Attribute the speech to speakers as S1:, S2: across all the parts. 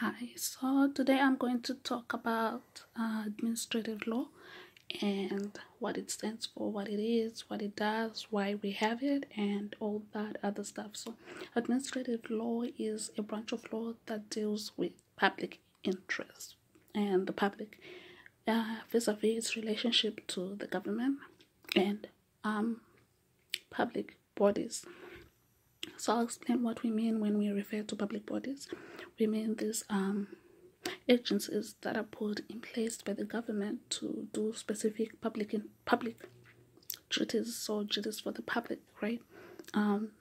S1: Hi, so today I'm going to talk about uh, administrative law and what it stands for, what it is, what it does, why we have it, and all that other stuff. So, administrative law is a branch of law that deals with public interest and the public vis a vis its relationship to the government and um, public bodies. So I'll explain what we mean when we refer to public bodies. We mean these um, agencies that are put in place by the government to do specific public in, public duties or duties for the public, right? Um,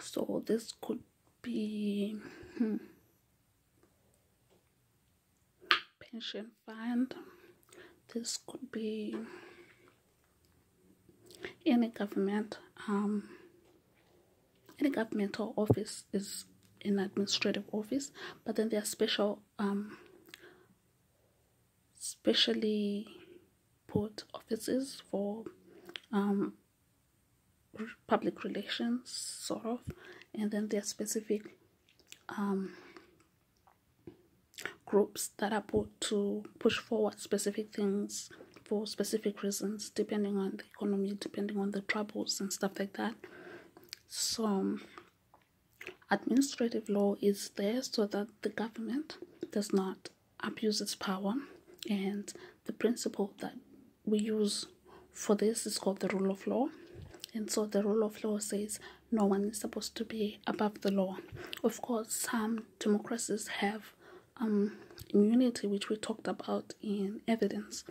S1: so this could be hmm, pension fund. This could be any government um, any governmental office is an administrative office but then there are special um, specially put offices for um, public relations sort of and then there are specific um, groups that are put to push forward specific things for specific reasons, depending on the economy, depending on the troubles and stuff like that. So, administrative law is there so that the government does not abuse its power, and the principle that we use for this is called the rule of law. And so the rule of law says no one is supposed to be above the law. Of course, some democracies have um, immunity, which we talked about in evidence.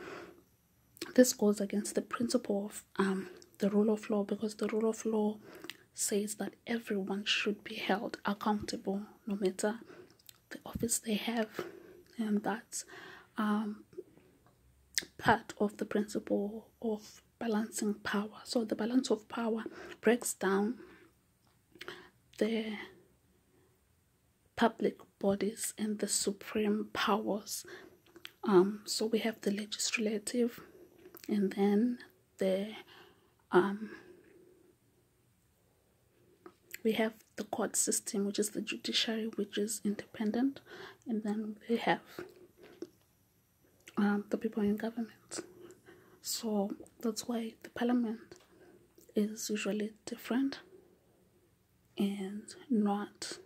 S1: This goes against the principle of um, the rule of law because the rule of law says that everyone should be held accountable no matter the office they have, and that's um, part of the principle of balancing power. So the balance of power breaks down the public bodies and the supreme powers. Um, so we have the legislative, and then the um, we have the court system, which is the judiciary, which is independent, and then we have um, the people in government. So that's why the parliament is usually different and not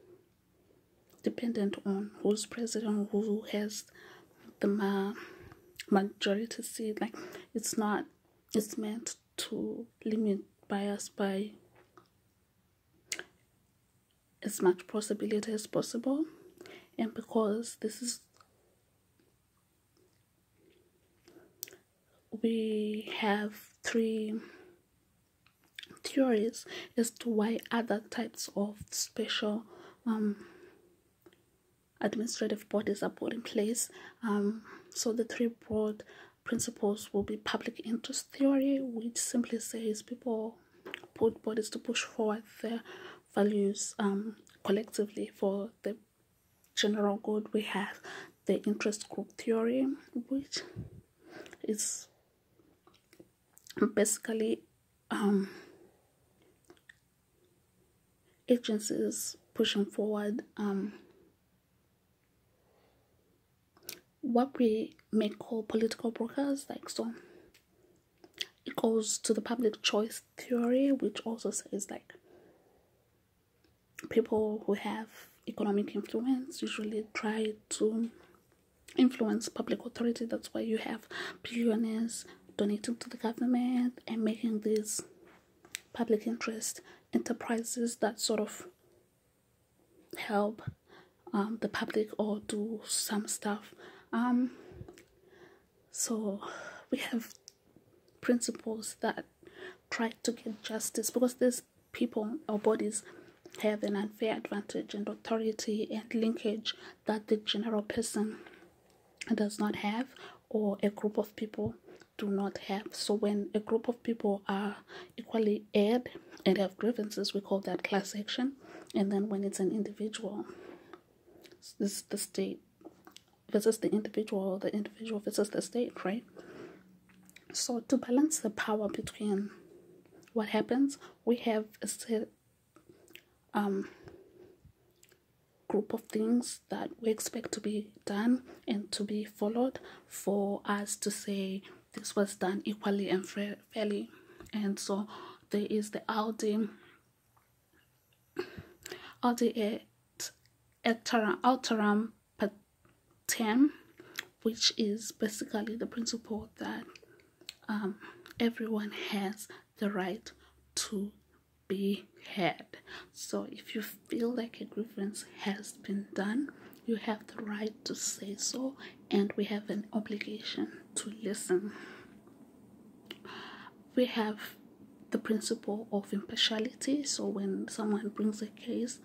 S1: dependent on who's president, who has the ma- majority seat. Like it's not. It's meant to limit bias by as much possibility as possible, and because this is we have three theories as to why other types of special um, administrative bodies are put in place. Um, so the three broad principles will be public interest theory, which simply says people put bodies to push forward their values um, collectively for the general good. We have the interest group theory, which is basically um, agencies pushing forward um, what we may call political brokers, like so. It goes to the public choice theory, which also says like people who have economic influence usually try to influence public authority. That's why you have billionaires donating to the government and making these public interest enterprises that sort of help um, the public or do some stuff. Um, so we have principles that try to get justice because these people or bodies have an unfair advantage and authority and linkage that the general person does not have or a group of people do not have. So when a group of people are equally aired and have grievances, we call that class action. And then when it's an individual, this is the state versus the individual, the individual versus the state, right? So to balance the power between what happens, we have a set um group of things that we expect to be done and to be followed for us to say this was done equally and fairly. And so there is the Audi Audi Alteram Partem, which is basically the principle that um, everyone has the right to be heard. So if you feel like a grievance has been done, you have the right to say so, and we have an obligation to listen. We have the principle of impartiality. So when someone brings a case,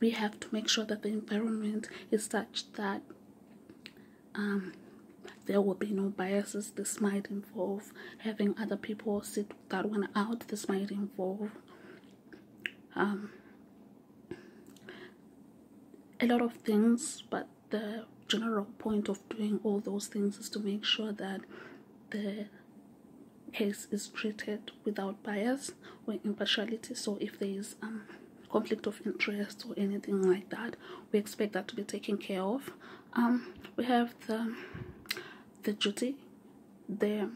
S1: we have to make sure that the environment is such that um, there will be no biases. This might involve having other people sit that one out. This might involve um, a lot of things, but the general point of doing all those things is to make sure that the case is treated without bias or impartiality. So if there is um, conflict of interest or anything like that, we expect that to be taken care of. Um, we have the the duty, the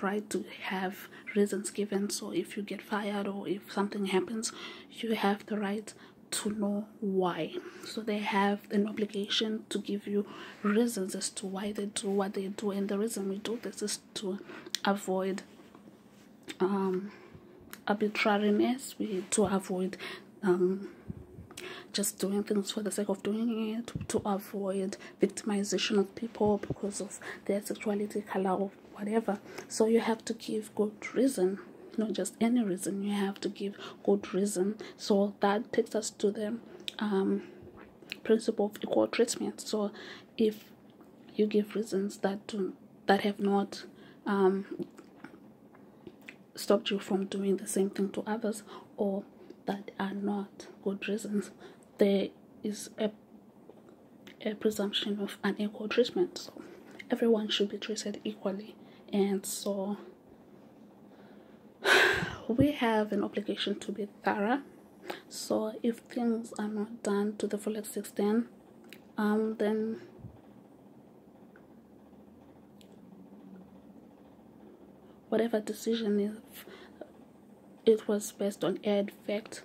S1: right to have reasons given. So if you get fired or if something happens, you have the right to know why. So they have an obligation to give you reasons as to why they do what they do. And the reason we do this is to avoid um, arbitrariness, we to avoid um, just doing things for the sake of doing it, to avoid victimization of people because of their sexuality, color, or whatever. So you have to give good reason, not just any reason. You have to give good reason. So that takes us to the um, principle of equal treatment. So if you give reasons that do that have not um, stopped you from doing the same thing to others or that are not good reasons, there is a, a presumption of unequal treatment. So everyone should be treated equally. And so we have an obligation to be thorough. So if things are not done to the fullest extent, um, then whatever decision if it was based on ad fact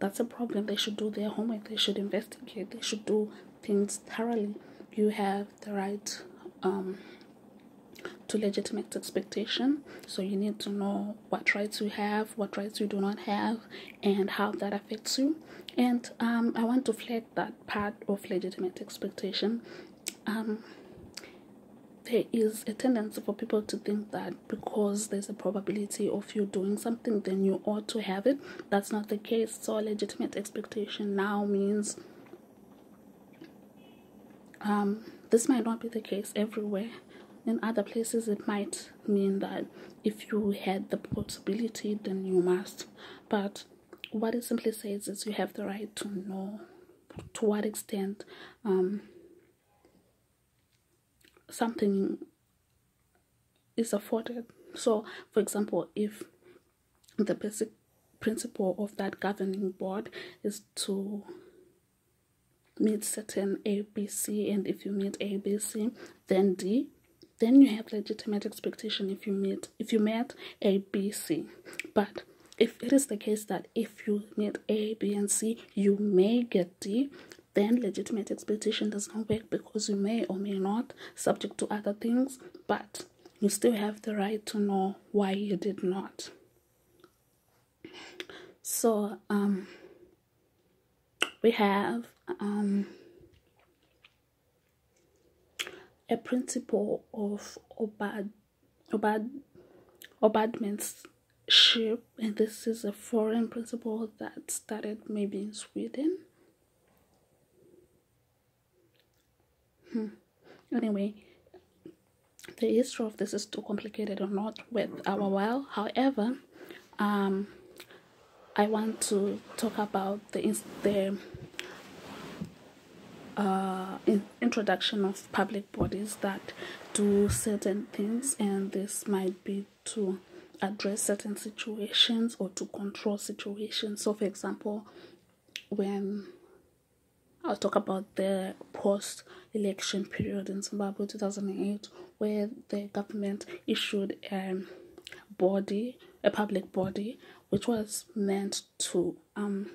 S1: that's a problem. They should do their homework. They should investigate. They should do things thoroughly. You have the right um, to legitimate expectation. So you need to know what rights you have what rights you do not have and how that affects you. And um, i want to flag that part of legitimate expectation. Um, there is a tendency for people to think that because there's a probability of you doing something, then you ought to have it. That's not the case. So, legitimate expectation now means um, this might not be the case everywhere. In other places, it might mean that if you had the possibility, then you must. But what it simply says is you have the right to know to what extent um, something is afforded. So, for example, if the basic principle of that governing board is to meet certain ABC, and if you meet ABC, then D, then you have legitimate expectation if you meet if you met ABC. But if it is the case that if you meet A, B, and C, you may get D, then legitimate expectation does not work because you may or may not, subject to other things, but you still have the right to know why you did not. So, um, we have um, a principle of obad, obad, obadmanship, and this is a foreign principle that started maybe in Sweden Hmm. Anyway, the history of this is too complicated or not with our well. However, um, I want to talk about the the uh, in introduction of public bodies that do certain things, and this might be to address certain situations or to control situations. So, for example, when I'll talk about the post election period in Zimbabwe 2008, where the government issued a body, a public body, which was meant to um,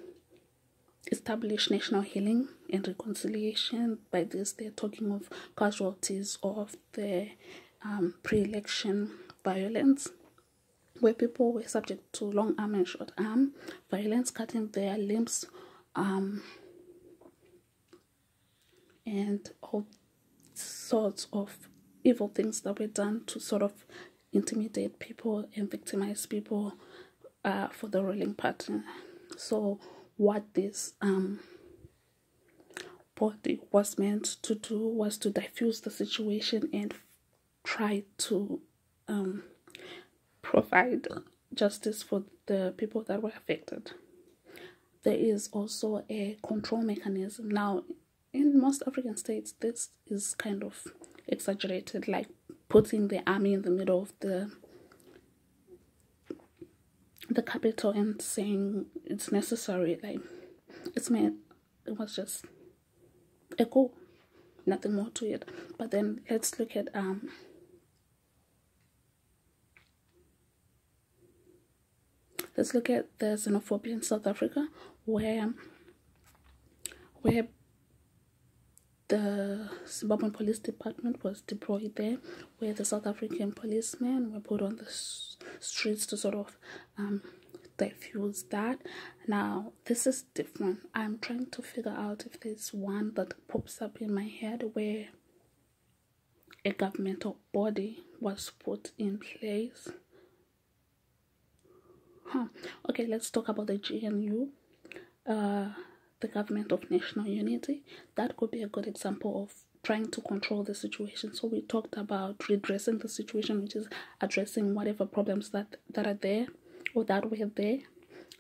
S1: establish national healing and reconciliation. By this, they're talking of casualties of the um, pre election violence where people were subject to long arm and short arm violence, cutting their limbs, um, and all sorts of evil things that were done to sort of intimidate people and victimize people uh, for the ruling party. So, what this um, body was meant to do was to diffuse the situation and try to um, provide justice for the people that were affected. There is also a control mechanism. Now, in most African states, this is kind of exaggerated, like putting the army in the middle of the the capital and saying it's necessary. Like it's meant it was just a goal, nothing more to it. But then let's look at um let's look at the xenophobia in South Africa where where the Zimbabwean Police Department was deployed there, where the South African policemen were put on the streets to sort of um, diffuse that. Now, this is different. I'm trying to figure out if there's one that pops up in my head where a governmental body was put in place Huh. Okay, let's talk about the GNU, uh, the Government of National Unity. That could be a good example of trying to control the situation. So we talked about redressing the situation, which is addressing whatever problems that that are there or that were there.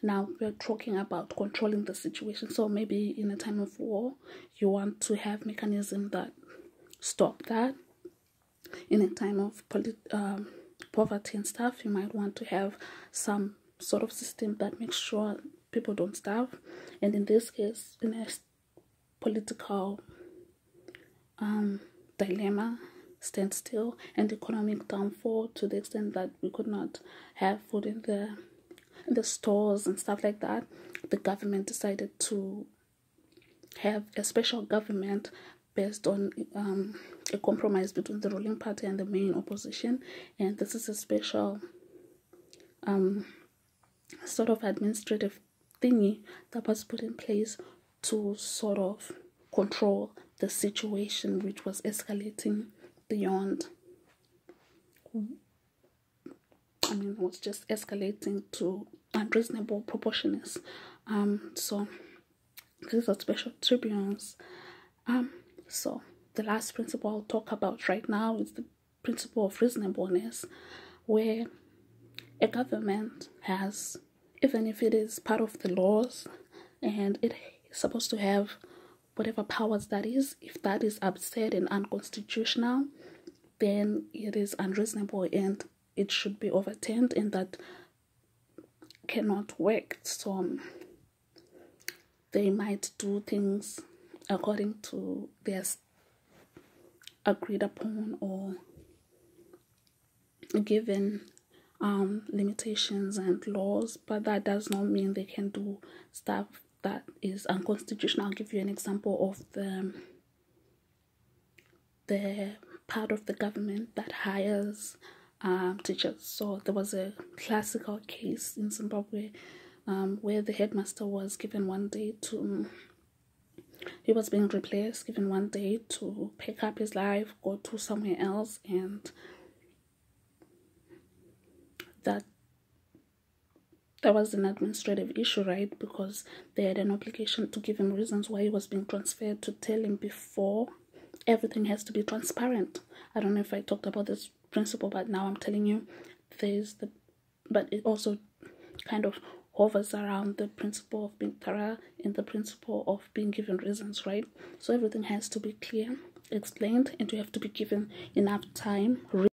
S1: Now we're talking about controlling the situation. So maybe in a time of war, you want to have mechanism that stop that. In a time of polit- um, poverty and stuff, you might want to have some sort of system that makes sure people don't starve. And in this case, in a political um, dilemma, standstill, and economic downfall to the extent that we could not have food in the in the stores and stuff like that, the government decided to have a special government based on um, a compromise between the ruling party and the main opposition, and this is a special um, sort of administrative thingy that was put in place to sort of control the situation which was escalating beyond I mean was just escalating to unreasonable proportions. Um so these are special tribunals. Um so the last principle I'll talk about right now is the principle of reasonableness where a government has, even if it is part of the laws and it is supposed to have whatever powers that is, if that is absurd and unconstitutional, then it is unreasonable and it should be overturned, and that cannot work. So um, they might do things according to their agreed upon or given um, limitations and laws, but that does not mean they can do stuff that is unconstitutional. I'll give you an example of the the part of the government that hires um, teachers. So there was a classical case in Zimbabwe um, where the headmaster was given one day to he was being replaced, given one day to pick up his life, go to somewhere else, and that that was an administrative issue, right? Because they had an obligation to give him reasons why he was being transferred to tell him before. Everything has to be transparent. I don't know if I talked about this principle, but now I'm telling you, there's the, but it also kind of hovers around the principle of being thorough and the principle of being given reasons, right? So everything has to be clear, explained, and you have to be given enough time.